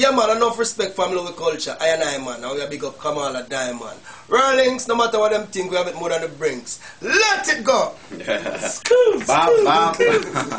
Yeah, man, enough respect for family culture. I and I, man. Now we are big up Kamala Diamond. Rollings, no matter what them think, we have it more than the brinks. Let it go! bam, bam.